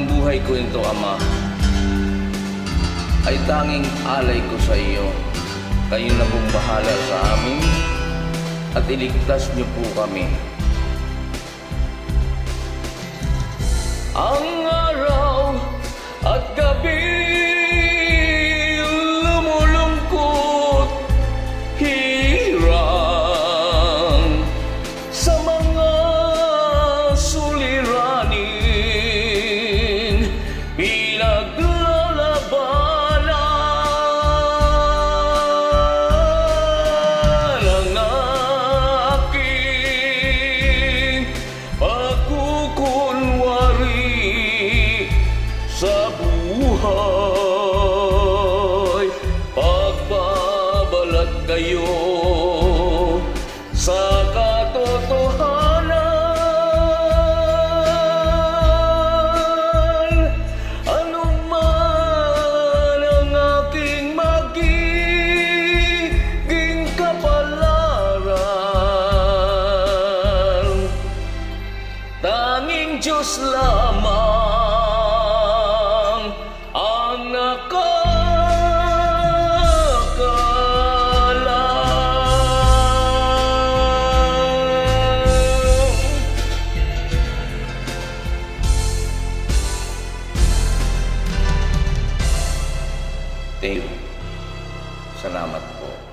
Ang buhay ko ito, Ama, ay tanging alay ko sa iyo. Kayo na pong bahala sa amin at iligtas niyo po kami. Ang sa buhay. Pagbabalat kayo sa katotohanan. Anong man ang aking magiging kapalaran? Tanging Diyos lamang Salamat po.